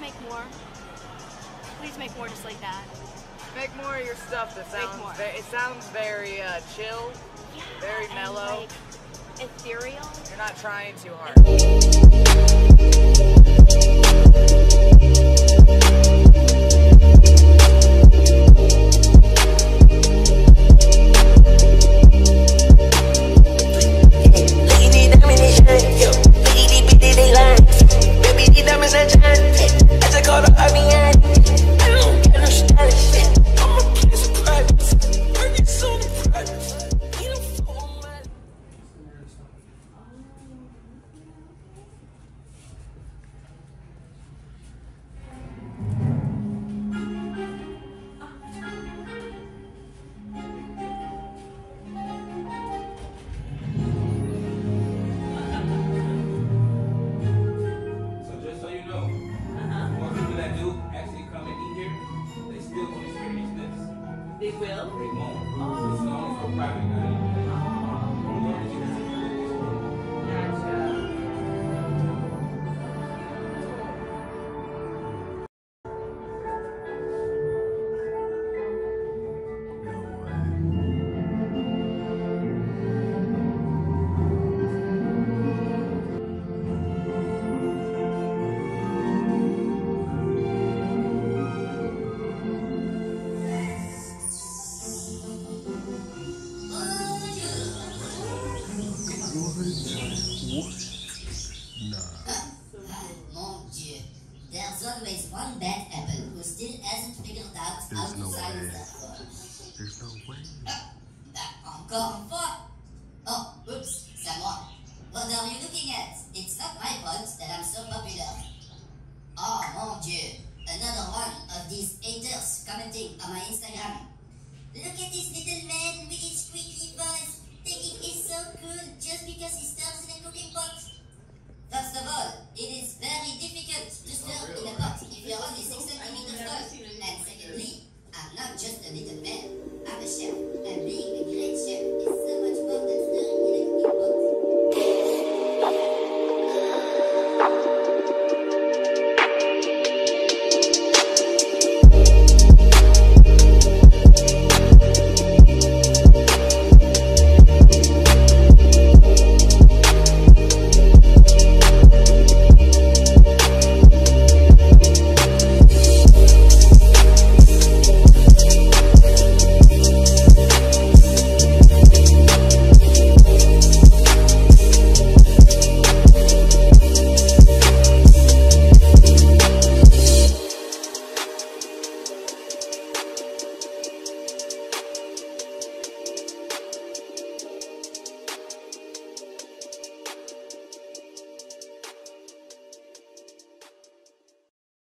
make more. Please make more just like that. Make more of your stuff that sounds ve- it sounds very uh, chill, Yeah. very and, mellow. like, ethereal. You're not trying too hard. They will? They won't. It's only for private Dieu. There's always one bad apple who still hasn't figured out how to no silence way. that. There's no way. Ah, Encore une fois? Oh, oops, moi. What are you looking at? It's not my fault that I'm so popular. Oh, mon Dieu. Another one of these haters commenting on my Instagram. Look at this little man with his squeaky voice, thinking he's